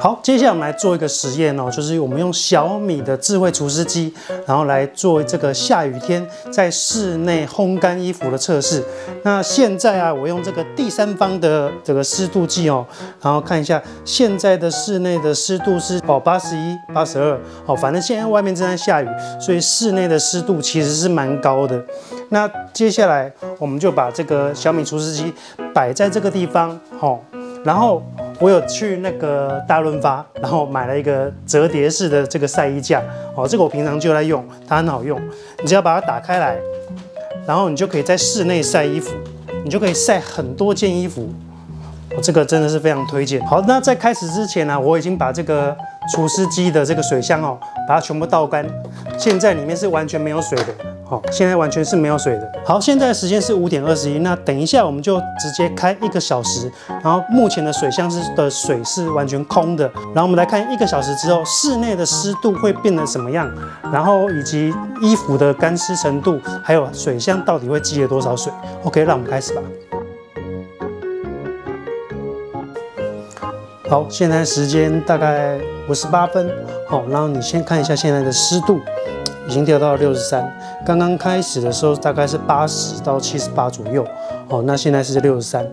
好，接下来我们来做一个实验哦，就是我们用小米的智慧除湿机，然后来做这个下雨天在室内烘干衣服的测试。那现在啊，我用这个第三方的这个湿度计哦，然后看一下现在的室内的湿度是哦八十一、八十二哦，反正现在外面正在下雨，所以室内的湿度其实是蛮高的。那接下来我们就把这个小米除湿机摆在这个地方，哦，然后。我有去那个大润发，然后买了一个折叠式的这个晒衣架，哦，这个我平常就在用，它很好用。你只要把它打开来，然后你就可以在室内晒衣服，你就可以晒很多件衣服。我这个真的是非常推荐。好，那在开始之前呢，我已经把这个除湿机的这个水箱哦，把它全部倒干，现在里面是完全没有水的。好，现在完全是没有水的。好，现在时间是五点二十一，那等一下我们就直接开一个小时，然后目前的水箱是的水是完全空的，然后我们来看一个小时之后室内的湿度会变得什么样，然后以及衣服的干湿程度，还有水箱到底会积了多少水。OK，让我们开始吧。好，现在时间大概五十八分。好，然后你先看一下现在的湿度。已经掉到六十三，刚刚开始的时候大概是八十到七十八左右，哦，那现在是六十三，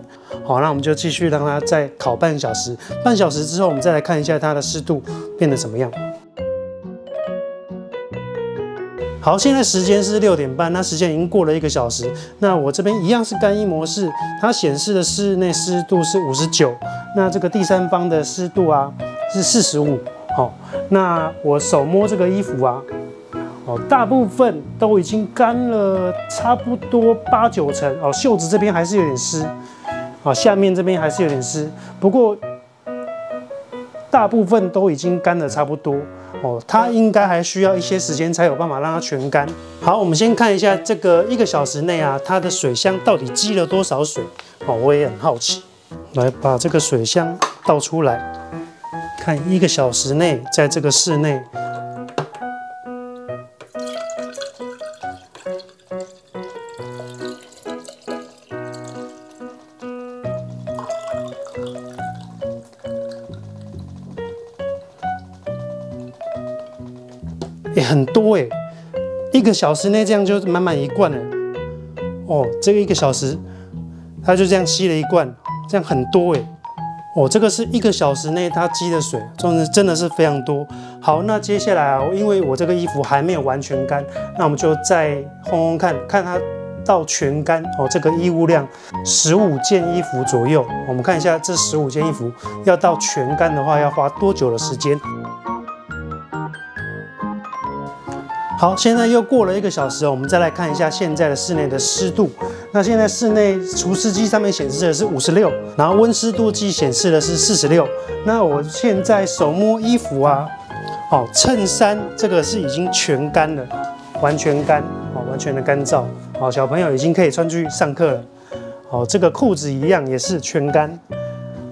好，那我们就继续让它再烤半小时，半小时之后我们再来看一下它的湿度变得怎么样。好，现在时间是六点半，那时间已经过了一个小时，那我这边一样是干衣模式，它显示的室内湿度是五十九，那这个第三方的湿度啊是四十五，好，那我手摸这个衣服啊。哦，大部分都已经干了，差不多八九成。哦，袖子这边还是有点湿，啊，下面这边还是有点湿。不过大部分都已经干的差不多。哦，它应该还需要一些时间才有办法让它全干。好，我们先看一下这个一个小时内啊，它的水箱到底积了多少水？哦，我也很好奇。来，把这个水箱倒出来，看一个小时内在这个室内。很多哎，一个小时内这样就满满一罐了。哦，这个一个小时，它就这样吸了一罐，这样很多哎。哦，这个是一个小时内它积的水，真的真的是非常多。好，那接下来啊，因为我这个衣服还没有完全干，那我们就再烘烘看看它到全干哦。这个衣物量十五件衣服左右，我们看一下这十五件衣服要到全干的话要花多久的时间。好，现在又过了一个小时哦，我们再来看一下现在的室内的湿度。那现在室内除湿机上面显示的是五十六，然后温湿度计显示的是四十六。那我现在手摸衣服啊，哦，衬衫这个是已经全干了，完全干，哦，完全的干燥。好，小朋友已经可以穿出去上课了。好，这个裤子一样也是全干。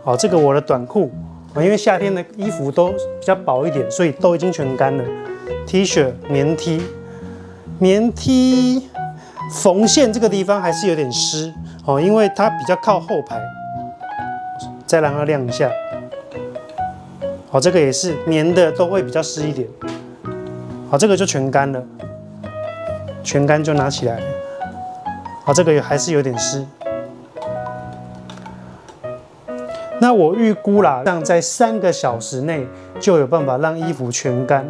好，这个我的短裤啊，因为夏天的衣服都比较薄一点，所以都已经全干了。T 恤棉 T，棉 T 缝线这个地方还是有点湿哦，因为它比较靠后排。再让它晾一下。好，这个也是棉的，都会比较湿一点。好，这个就全干了，全干就拿起来。好，这个也还是有点湿。那我预估啦，让在三个小时内就有办法让衣服全干。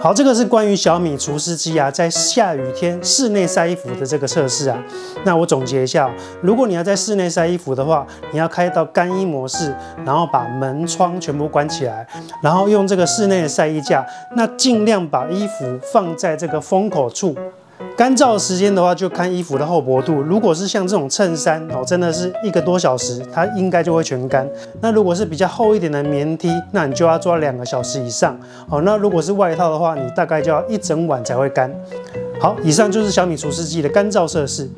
好，这个是关于小米除湿机啊，在下雨天室内晒衣服的这个测试啊。那我总结一下，如果你要在室内晒衣服的话，你要开到干衣模式，然后把门窗全部关起来，然后用这个室内的晒衣架，那尽量把衣服放在这个风口处。干燥时间的话，就看衣服的厚薄度。如果是像这种衬衫哦，真的是一个多小时，它应该就会全干。那如果是比较厚一点的棉 T，那你就要做两个小时以上。哦，那如果是外套的话，你大概就要一整晚才会干。好，以上就是小米除湿机的干燥设施。